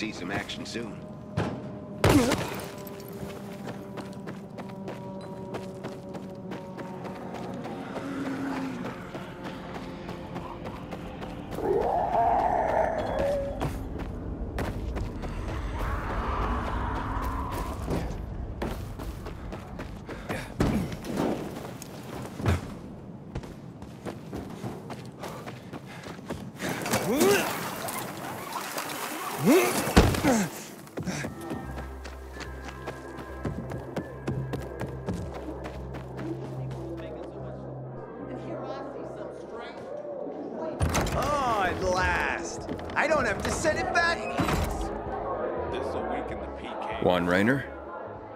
see some action soon.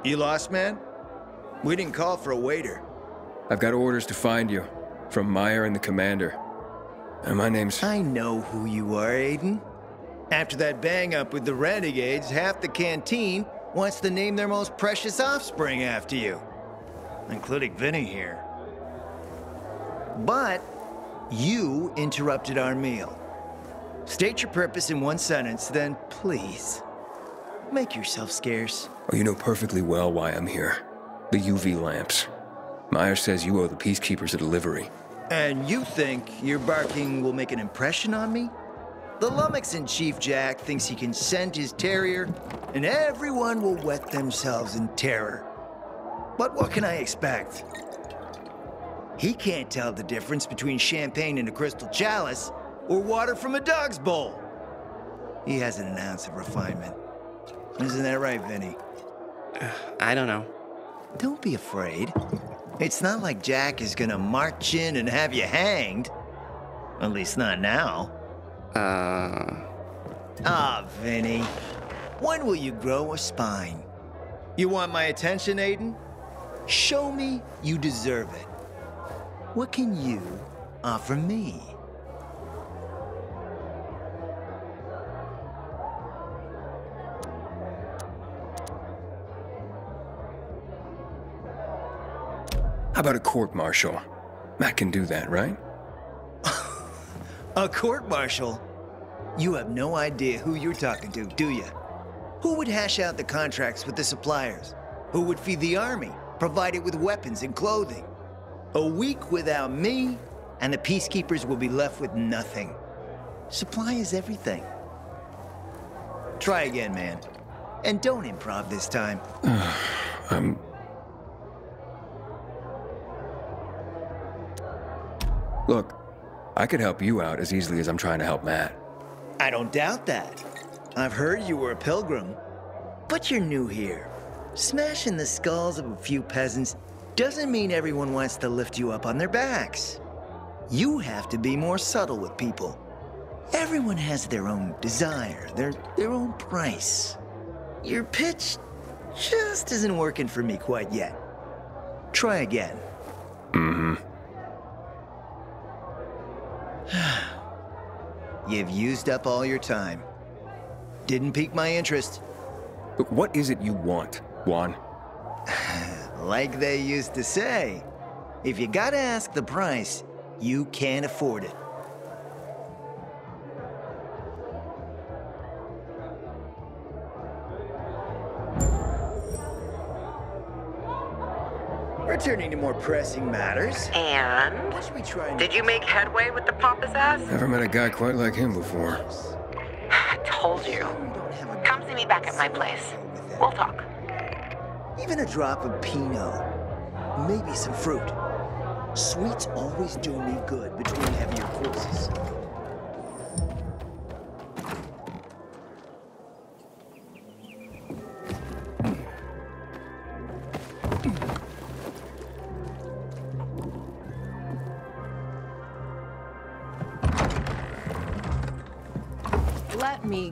You lost, man? We didn't call for a waiter. I've got orders to find you from Meyer and the commander. And my name's. I know who you are, Aiden. After that bang up with the renegades, half the canteen wants to name their most precious offspring after you, including Vinny here. But you interrupted our meal. State your purpose in one sentence, then please make yourself scarce. Oh, you know perfectly well why I'm here. The UV lamps. Meyer says you owe the Peacekeepers a delivery. And you think your barking will make an impression on me? The lummox in Chief Jack thinks he can send his terrier, and everyone will wet themselves in terror. But what can I expect? He can't tell the difference between champagne in a crystal chalice or water from a dog's bowl. He hasn't an ounce of refinement. Isn't that right, Vinny? I don't know. Don't be afraid. It's not like Jack is gonna march in and have you hanged. At least not now. Uh, Ah, Vinny. When will you grow a spine? You want my attention, Aiden? Show me you deserve it. What can you offer me? How about a court martial? Matt can do that, right? A court martial? You have no idea who you're talking to, do you? Who would hash out the contracts with the suppliers? Who would feed the army, provide it with weapons and clothing? A week without me, and the peacekeepers will be left with nothing. Supply is everything. Try again, man. And don't improv this time. Um. Look, I could help you out as easily as I'm trying to help Matt. I don't doubt that. I've heard you were a pilgrim. But you're new here. Smashing the skulls of a few peasants doesn't mean everyone wants to lift you up on their backs. You have to be more subtle with people. Everyone has their own desire, their, their own price. Your pitch just isn't working for me quite yet. Try again. Mm-hmm. You've used up all your time. Didn't pique my interest. But what is it you want, Juan? Like they used to say, if you gotta ask the price, you can't afford it. Returning to more pressing matters. And? What should we try Did you make headway with the pompous ass? Never met a guy quite like him before. I told you. Come see me back at my place. We'll talk. Even a drop of Pinot. Maybe some fruit. Sweets always do me good between heavier courses.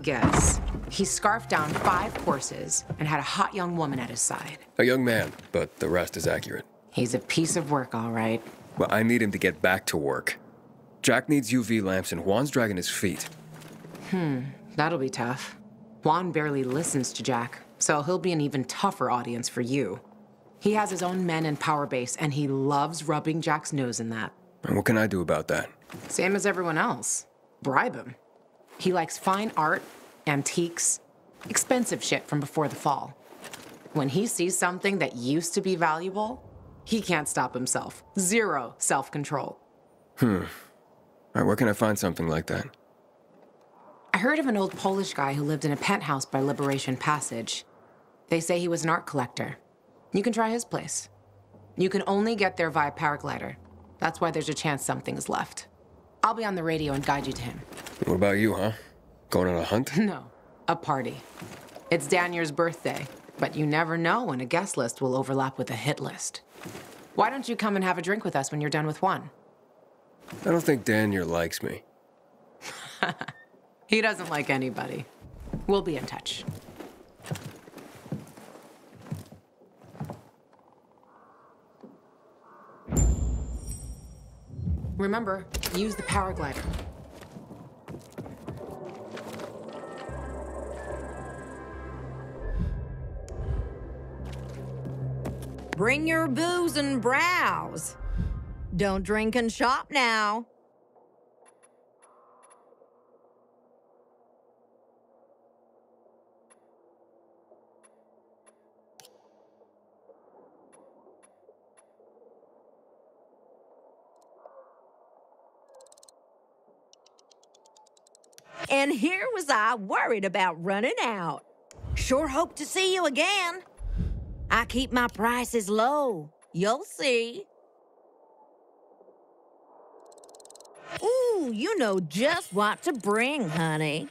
Guess. He scarfed down five courses and had a hot young woman at his side. A young man, but the rest is accurate. He's a piece of work, all right. Well, I need him to get back to work. Jack needs UV lamps, and Juan's dragging his feet. Hmm, that'll be tough. Juan barely listens to Jack, so he'll be an even tougher audience for you. He has his own men and power base, and he loves rubbing Jack's nose in that. And what can I do about that? Same as everyone else. Bribe him. He likes fine art, antiques, expensive shit from before the fall. When he sees something that used to be valuable, he can't stop himself. Zero self control. Hmm. All right, where can I find something like that? I heard of an old Polish guy who lived in a penthouse by Liberation Passage. They say he was an art collector. You can try his place. You can only get there via paraglider. That's why there's a chance something is left. I'll be on the radio and guide you to him. What about you, huh? Going on a hunt? No, a party. It's Daniel's birthday, but you never know when a guest list will overlap with a hit list. Why don't you come and have a drink with us when you're done with one? I don't think Daniel likes me. He doesn't like anybody. We'll be in touch. Remember, use the paraglider. Bring your booze and browse. Don't drink and shop now. And here was I worried about running out. Sure hope to see you again. I keep my prices low. You'll see. Ooh, you know just what to bring, honey.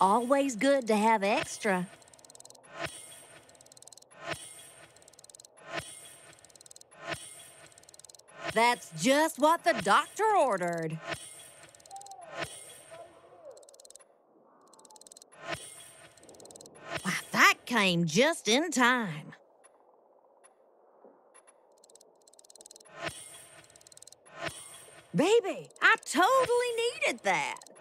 Always good to have extra. That's just what the doctor ordered. Why, that came just in time. Baby, I totally needed that.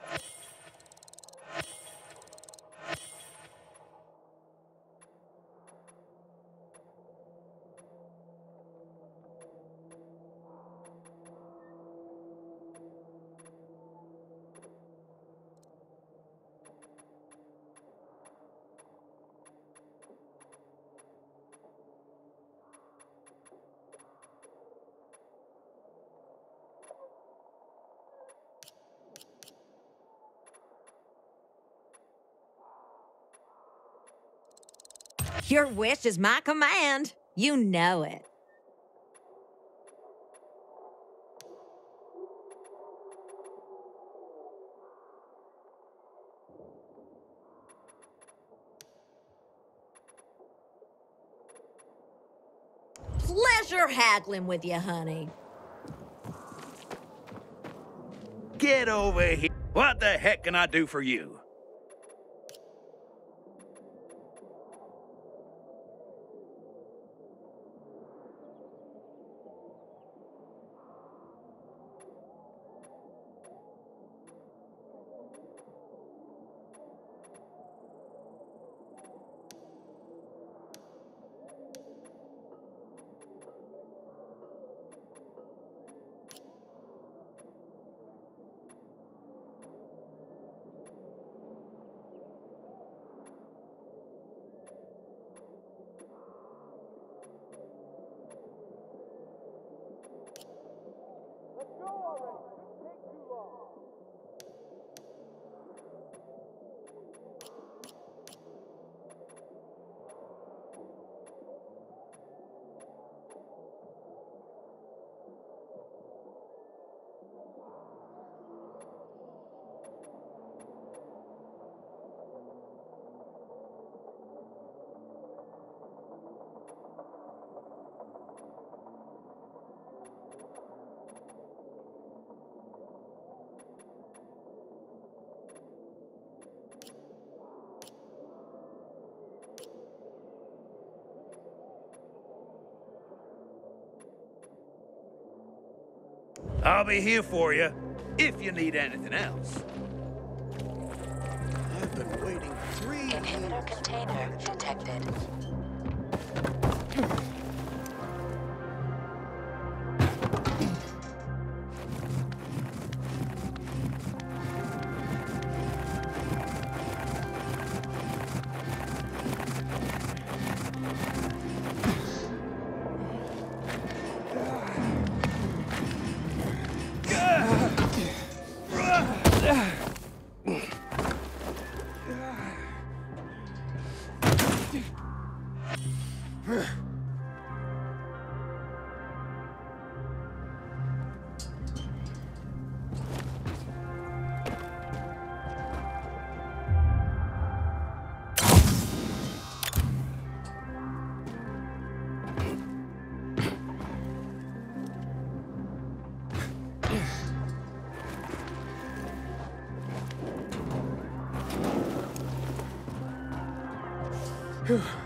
Your wish is my command. You know it. Pleasure haggling with you, honey. Get over here. What the heck can I do for you? I'll be here for you if you need anything else. I've been waiting three Inhibitor container detected. Inhibitor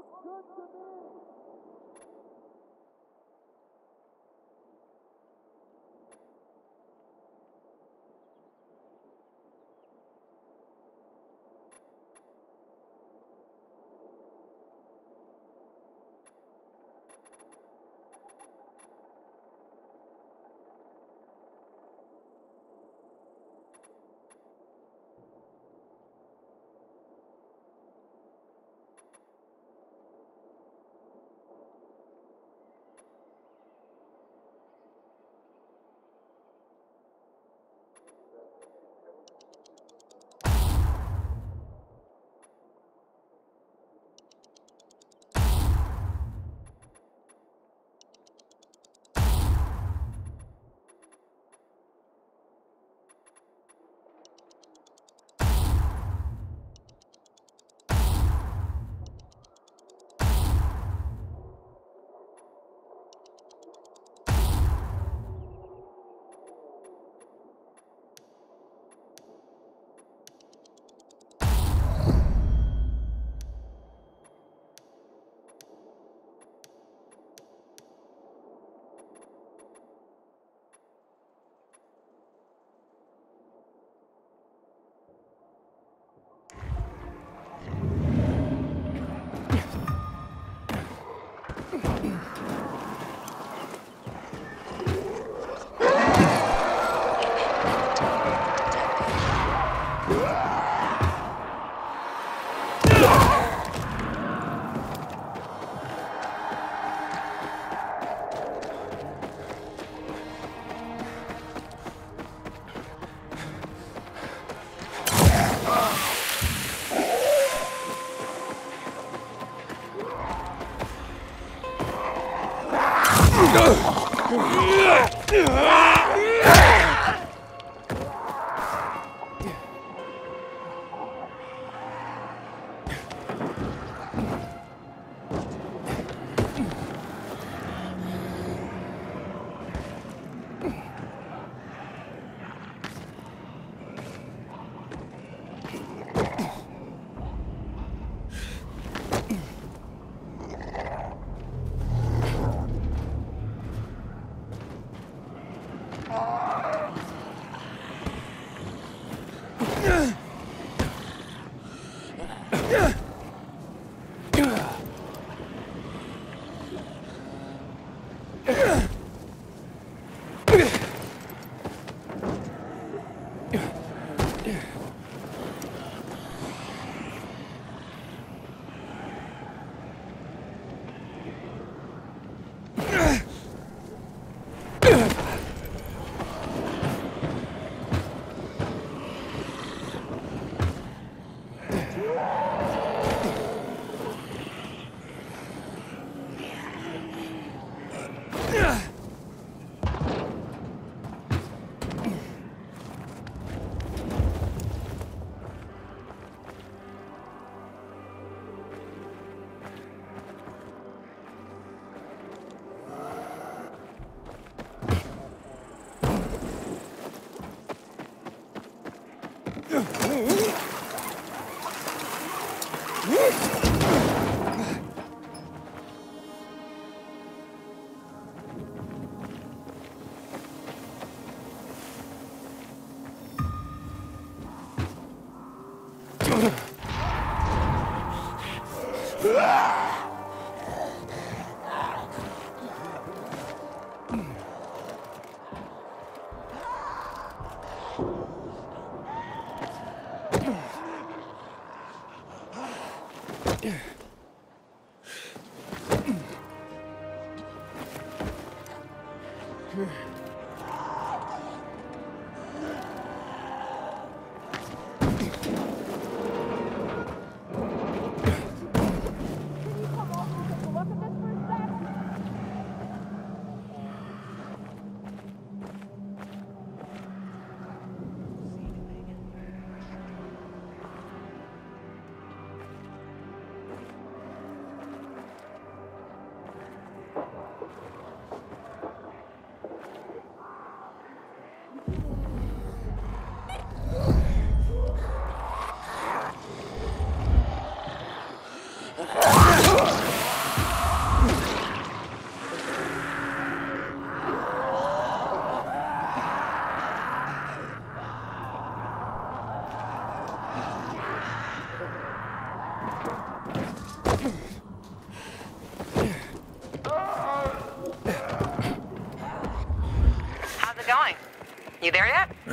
Most good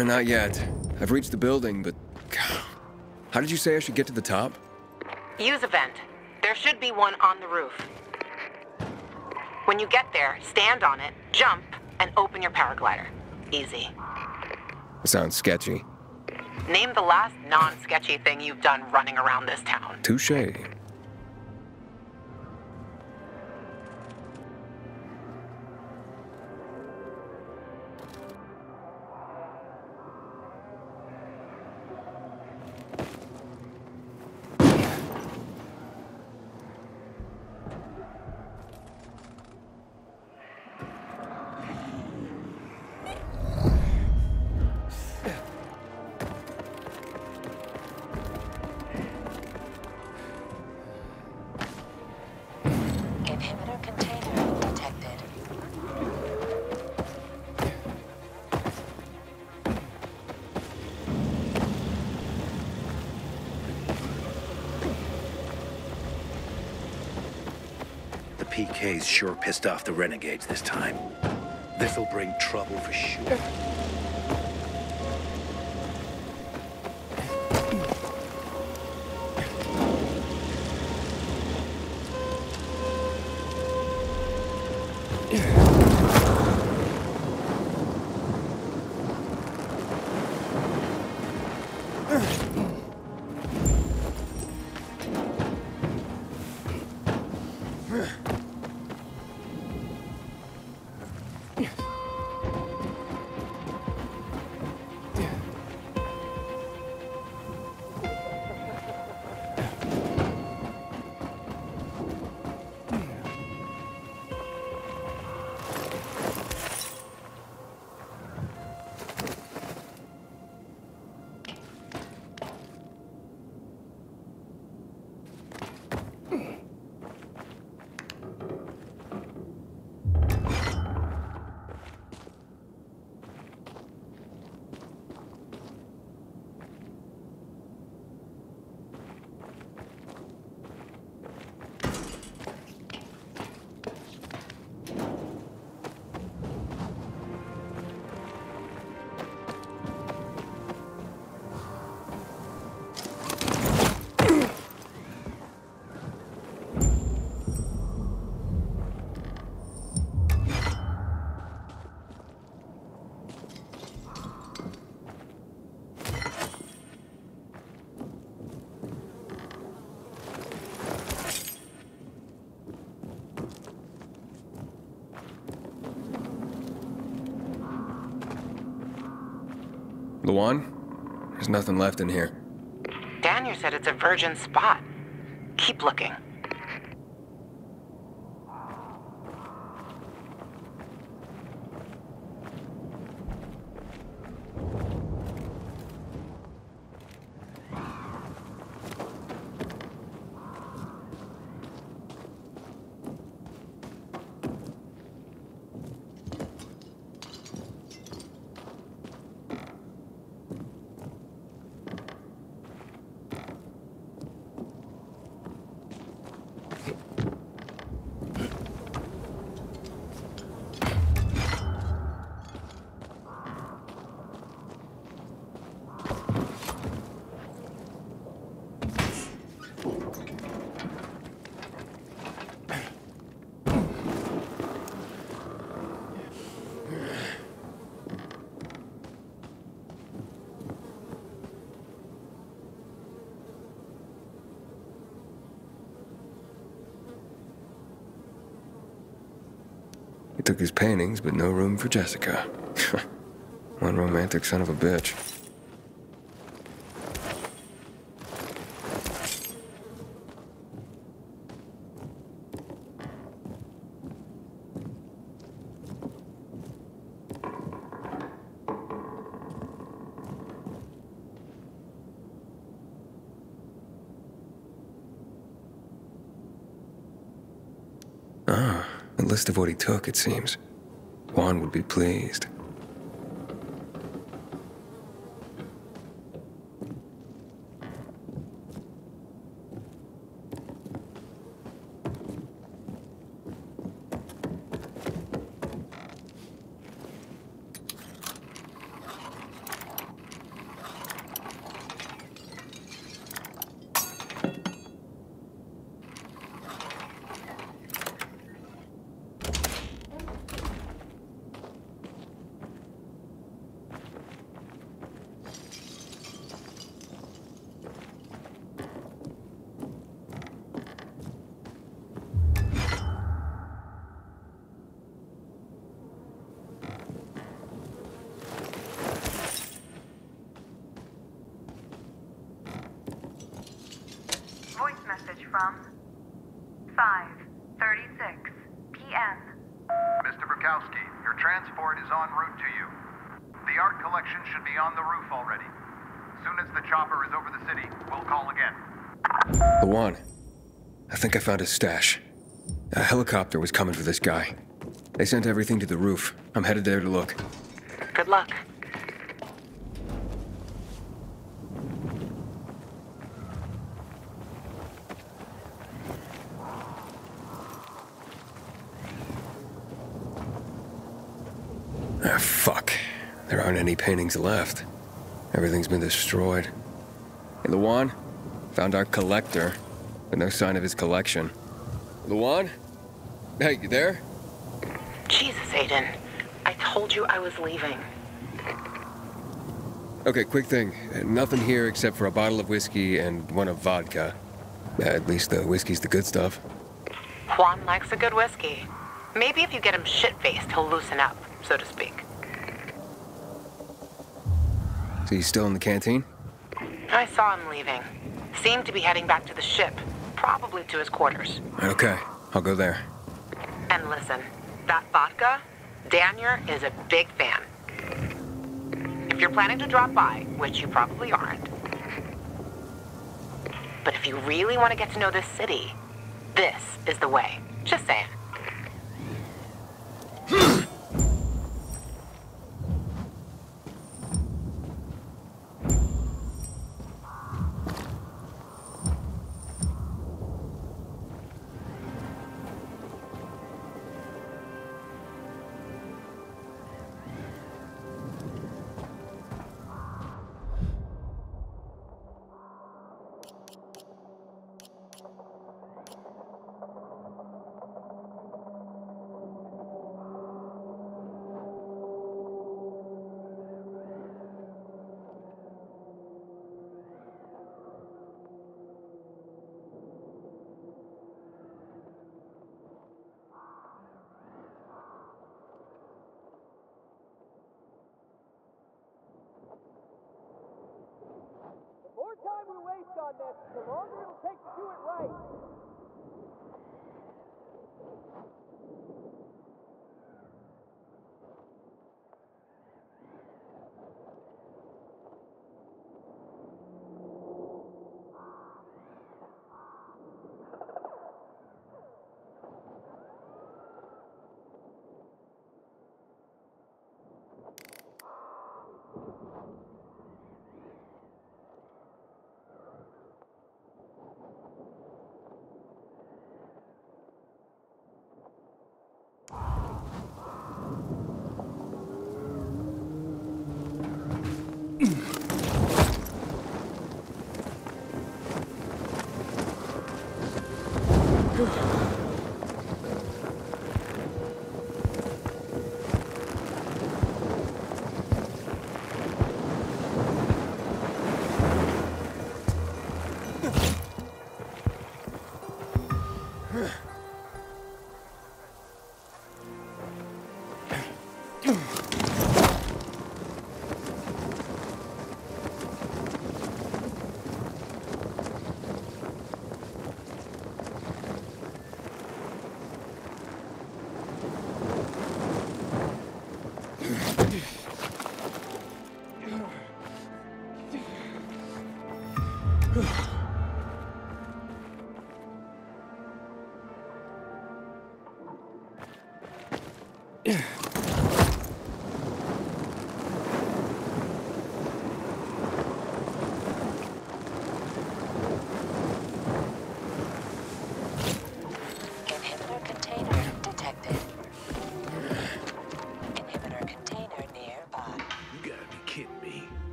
Uh, not yet. I've reached the building, but. How did you say I should get to the top? Use a vent. There should be one on the roof. When you get there, stand on it, jump, and open your paraglider. Easy. Sounds sketchy. Name the last non sketchy thing you've done running around this town. Touche. PK's sure pissed off the renegades this time. This'll bring trouble for sure. Lawan? There's nothing left in here. Daniel said it's a virgin spot. Keep looking. He took his paintings, but no room for Jessica. One romantic son of a bitch. Ah, a list of what he took, it seems. Juan would be pleased. From 5:36 p.m. Mr. Bukowski, your transport is en route to you. The art collection should be on the roof already. Soon as the chopper is over the city, we'll call again. Lawan, I think I found his stash. A helicopter was coming for this guy. They sent everything to the roof. I'm headed there to look. Good luck. Ah, fuck. There aren't any paintings left. Everything's been destroyed. Hey, Lawan? Found our collector, but no sign of his collection. Lawan? Hey, you there? Jesus, Aiden. I told you I was leaving. Okay, quick thing. Uh, Nothing here except for a bottle of whiskey and one of vodka. Uh, At least the whiskey's the good stuff. Juan likes a good whiskey. Maybe if you get him shit-faced, he'll loosen up, so to speak. So he's still in the canteen? I saw him leaving. Seemed to be heading back to the ship, probably to his quarters. Okay, I'll go there. And listen, that vodka, Daniel is a big fan. If you're planning to drop by, which you probably aren't, but if you really want to get to know this city, this is the way. Just saying.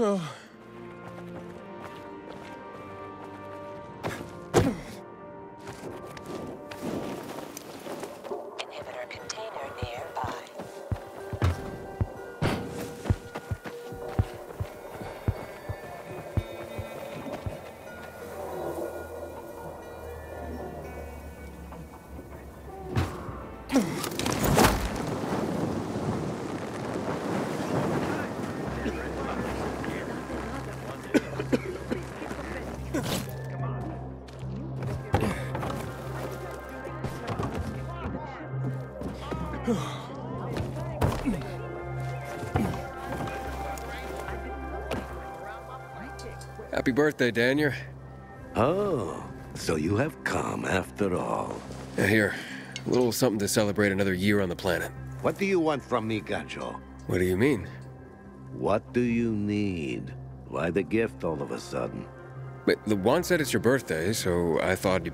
Inhibitor Happy birthday, Daniel. Oh, so you have come after all. Yeah, here, a little something to celebrate another year on the planet. What do you want from me, Gancho? What do you mean? What do you need? Why the gift all of a sudden? But the one said it's your birthday, so I thought you.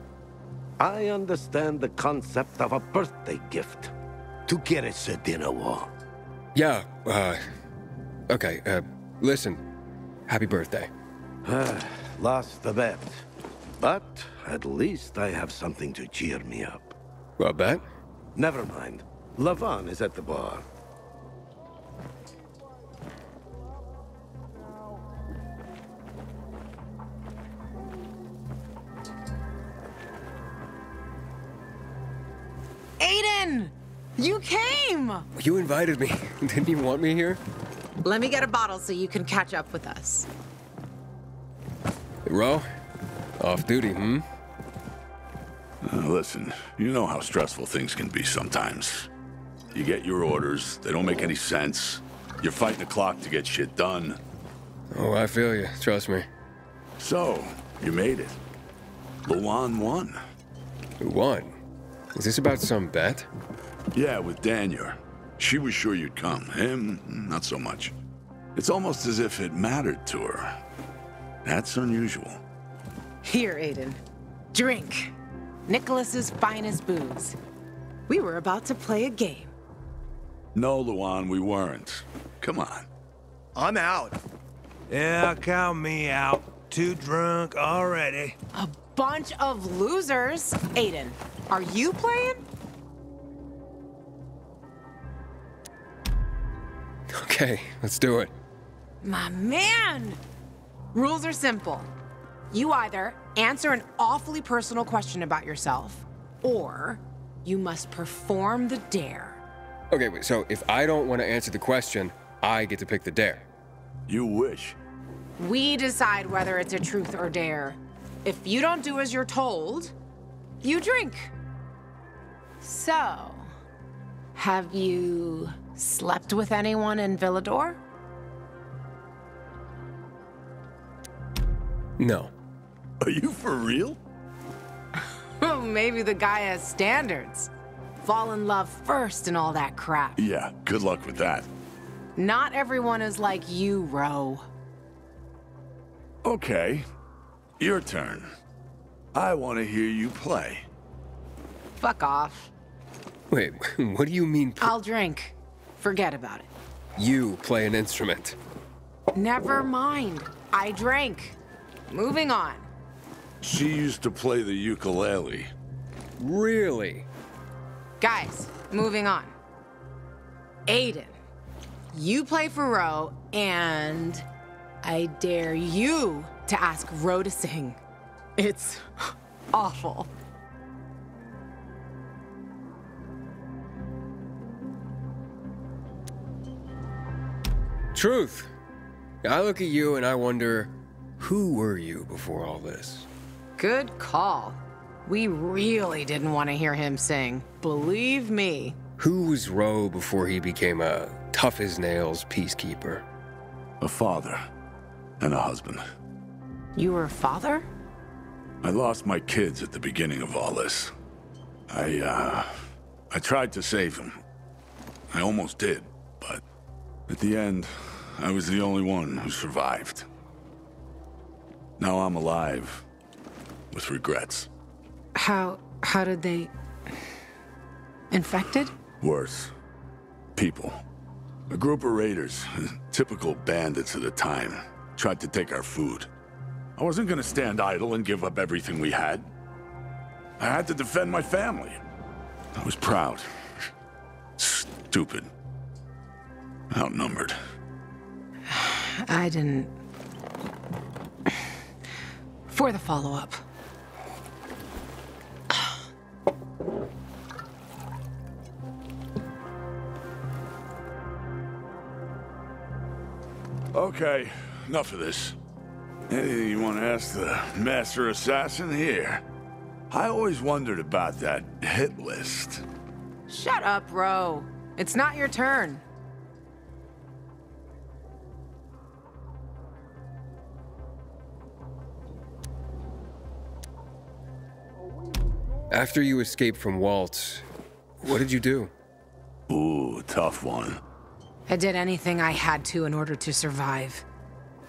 I understand the concept of a birthday gift. Tu quieres a dinner war? Yeah, uh. Okay, uh, listen. Happy birthday. Lost the bet. But at least I have something to cheer me up. A bet? Never mind. Lawan is at the bar. Aiden! You came! You invited me. Didn't you want me here? Let me get a bottle so you can catch up with us. Hey, Ro? Off duty, hmm? Uh, listen, you know how stressful things can be sometimes. You get your orders, they don't make any sense. You're fighting the clock to get shit done. Oh, I feel you. Trust me. So, You made it. Lawan won. Who won? Is this about some bet? Yeah, with Daniel. She was sure you'd come. Him, not so much. It's almost as if it mattered to her. That's unusual. Here, Aiden. Drink. Nicholas's finest booze. We were about to play a game. No, Lawan, we weren't. Come on. I'm out. Yeah, count me out. Too drunk already. A bunch of losers. Aiden, are you playing? Okay, let's do it. My man! Rules are simple. You either answer an awfully personal question about yourself, or you must perform the dare. Okay, wait, so if I don't want to answer the question, I get to pick the dare. You wish. We decide whether it's a truth or dare. If you don't do as you're told, you drink. So, have you slept with anyone in Villedor? No. Are you for real? Oh, maybe the guy has standards. Fall in love first and all that crap. Yeah, good luck with that. Not everyone is like you, Ro. Okay. Your turn. I want to hear you play. Fuck off. Wait, what do you mean I'll drink. Forget about it. you play an instrument? Never mind. I drank. Moving on. She used to play the ukulele. Really? Guys, moving on. Aiden, you play for Ro, and I dare you to ask Ro to sing. It's awful. Truth. I look at you and I wonder, who were you before all this? Good call. We really didn't want to hear him sing. Believe me. Who was Roe before he became a tough as nails peacekeeper? A father. And a husband. You were a father? I lost my kids at the beginning of all this. I, uh... I tried to save them. I almost did, but... At the end, I was the only one who survived. Now I'm alive. With regrets. How how did they infected? Worse. People. A group of raiders, typical bandits of the time, tried to take our food. I wasn't gonna stand idle and give up everything we had. I had to defend my family. I was proud. Stupid. Outnumbered. I didn't For the follow-up. Okay, enough of this. Anything you want to ask the Master Assassin here? I always wondered about that hit list. Shut up, Ro. It's not your turn. After you escaped from Waltz, what did you do? Ooh, tough one. I did anything I had to in order to survive.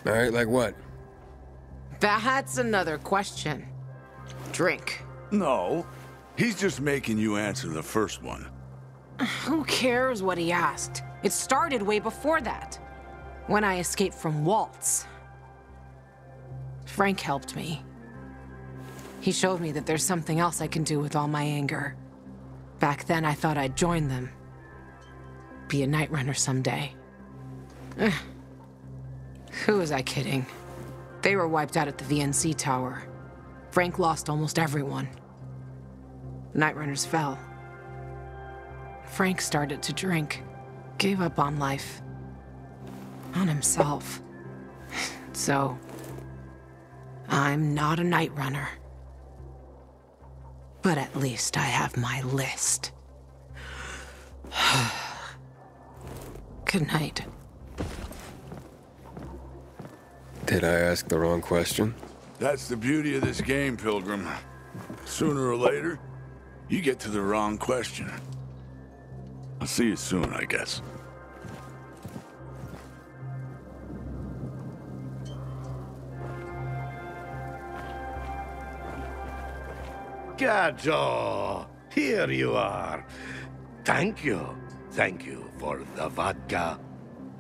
All right, like what? That's another question. Drink. No, he's just making you answer the first one. Who cares what he asked? It started way before that. When I escaped from Waltz. Frank helped me. He showed me that there's something else I can do with all my anger. Back then, I thought I'd join them. Be a night runner someday. Ugh. Who was I kidding? They were wiped out at the VNC tower. Frank lost almost everyone. Night runners fell. Frank started to drink, gave up on life, on himself. So, I'm not a night runner. But at least I have my list. Good night. Did I ask the wrong question? That's the beauty of this game, Pilgrim. Sooner or later, you get to the wrong question. I'll see you soon, I guess. Gajo, here you are. Thank you. Thank you for the vodka.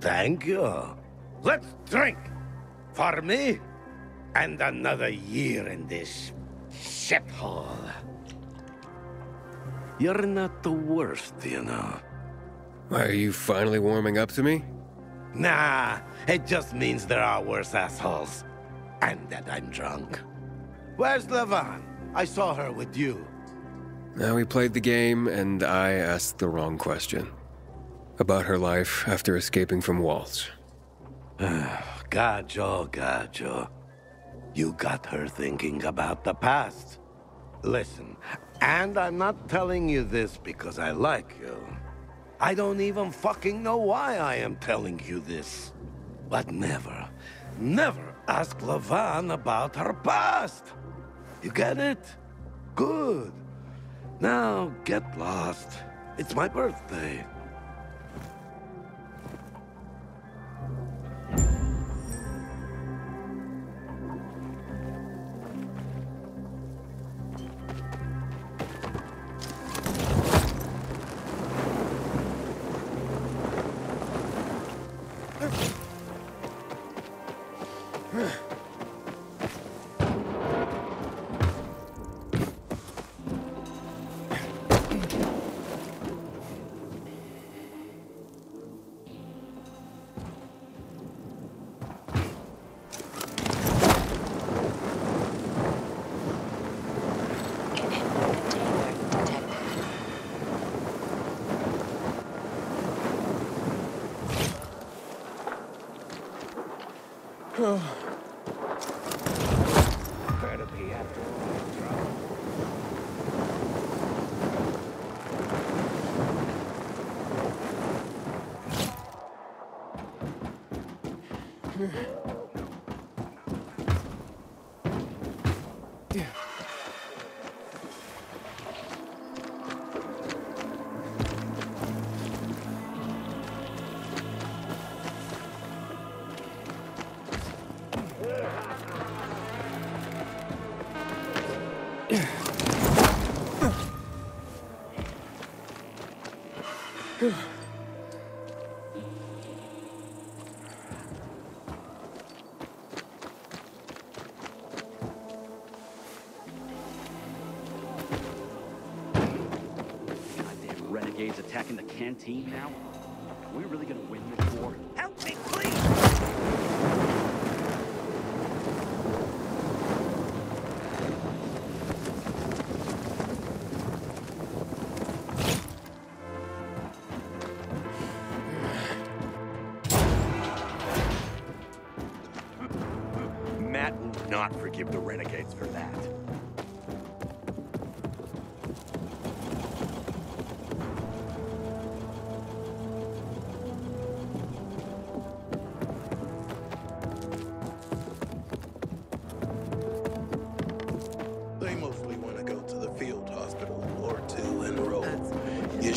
Thank you. Let's drink. For me, and another year in this shithole. You're not the worst, you know. Are you finally warming up to me? Nah, it just means there are worse assholes. And that I'm drunk. Where's Lawan? I saw her with you. Now we played the game, and I asked the wrong question. About her life after escaping from Waltz. Gajo, Gajo. You got her thinking about the past. Listen, and I'm not telling you this because I like you. I don't even fucking know why I am telling you this. But never, never ask Lawan about her past. You get it? Good. Now get lost. It's my birthday. We're we really gonna win this war? Help me, please! Matt will not forgive the renegades for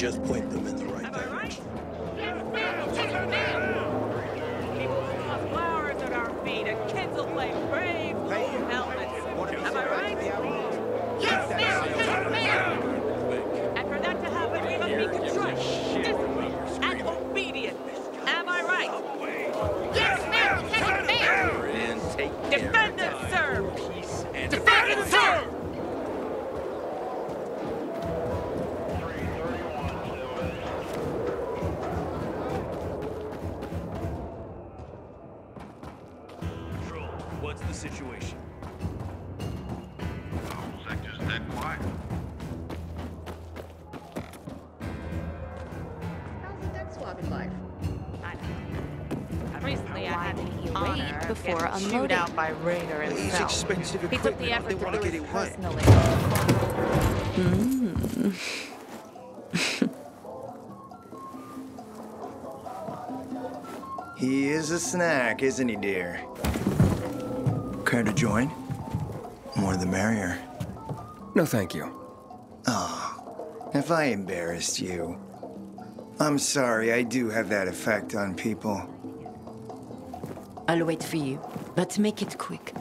just point of of getting before chewed unloading. out by Rayner He's himself. expensive He took equipment. the They effort to wanna get it it wet. personally. Mm. He is a snack, isn't he, dear? Care to join? More the merrier. No, thank you. Oh, if I embarrassed you. I'm sorry, I do have that effect on people. I'll wait for you, but make it quick.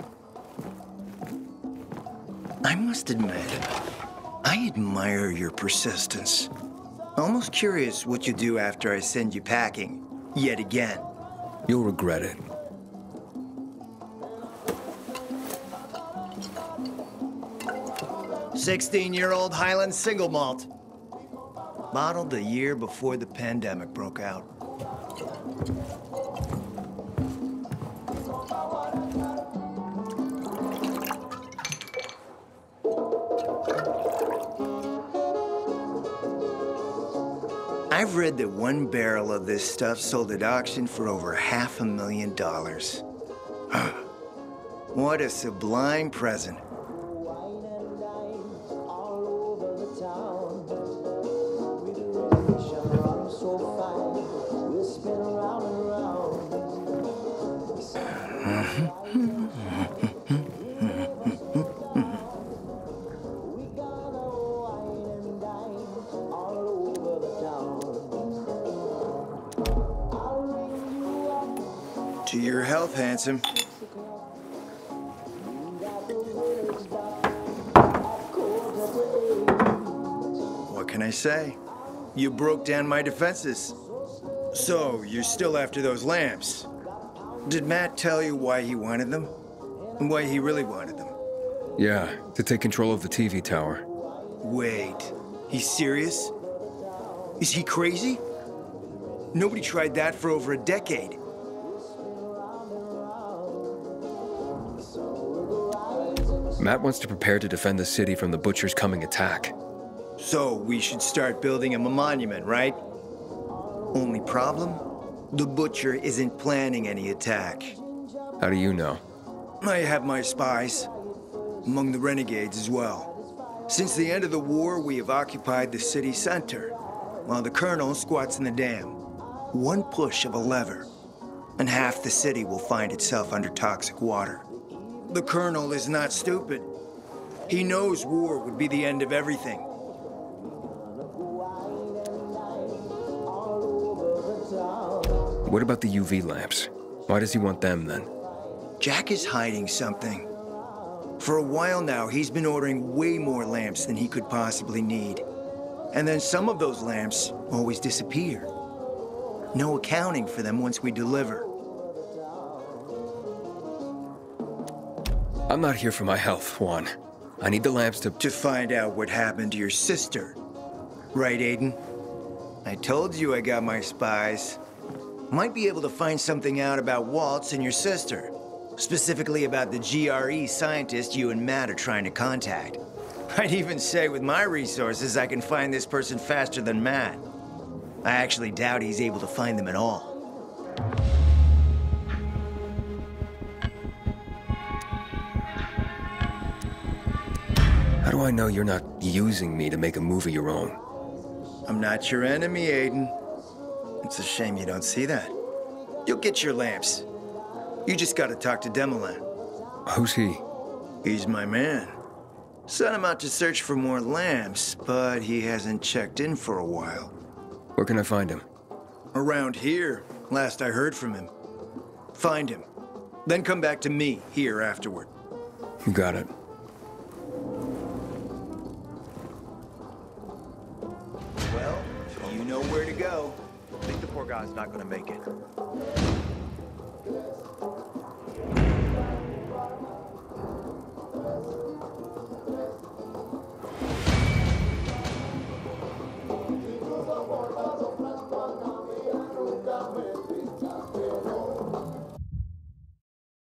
I must admit, I admire your persistence. Almost curious what you do after I send you packing, yet again. You'll regret it. Sixteen-year-old Highland single malt. Bottled the year before the pandemic broke out. I've read that one barrel of this stuff sold at auction for over half a million dollars. what a sublime present. Health, handsome. What can I say? You broke down my defenses. So, you're still after those lamps. Did Matt tell you why he wanted them? And why he really wanted them? Yeah, to take control of the TV tower. Wait, he's serious? Is he crazy? Nobody tried that for over a decade. Matt wants to prepare to defend the city from the Butcher's coming attack. So we should start building him a monument, right? Only problem? The Butcher isn't planning any attack. How do you know? I have my spies. Among the renegades as well. Since the end of the war, we have occupied the city center, while the Colonel squats in the dam. One push of a lever, and half the city will find itself under toxic water. The Colonel is not stupid. He knows war would be the end of everything. What about the UV lamps? Why does he want them then? Jack is hiding something. For a while now, he's been ordering way more lamps than he could possibly need. And then some of those lamps always disappear. No accounting for them once we deliver. I'm not here for my health, Juan. I need the lamps to... To find out what happened to your sister. Right, Aiden? I told you I got my spies. Might be able to find something out about Waltz and your sister. Specifically about the GRE scientist you and Matt are trying to contact. I'd even say with my resources, I can find this person faster than Matt. I actually doubt he's able to find them at all. Do I know you're not using me to make a movie of your own? I'm not your enemy, Aiden. It's a shame you don't see that. You'll get your lamps. You just gotta talk to Demolan. Who's he? He's my man. Sent him out to search for more lamps, but he hasn't checked in for a while. Where can I find him? Around here, last I heard from him. Find him. Then come back to me here afterward. You got it. Guy's not gonna make it.